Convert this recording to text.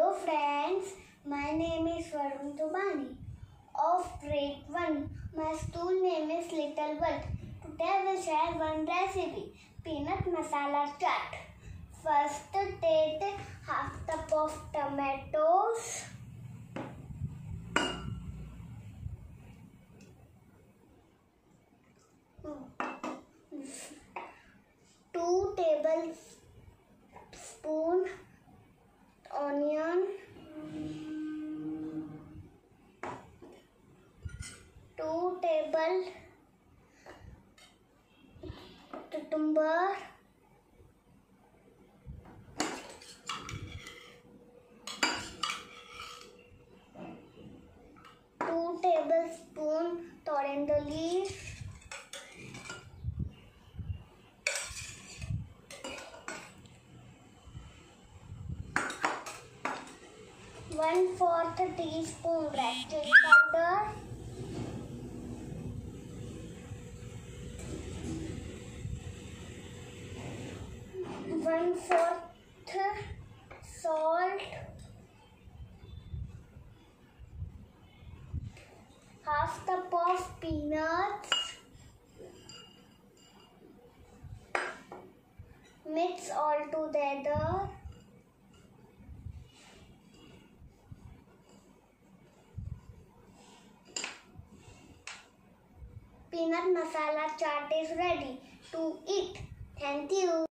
Hello friends, my name is Varun Tubani of grade 1. My school name is Little World. Today I will share one recipe, peanut masala chaat. First take half cup of tomatoes, hmm. पीपल टुटुम्बर two tablespoon तोरेंद leaf one fourth teaspoon red chilli powder and salt half cup of peanuts mix all together peanut masala chaat is ready to eat thank you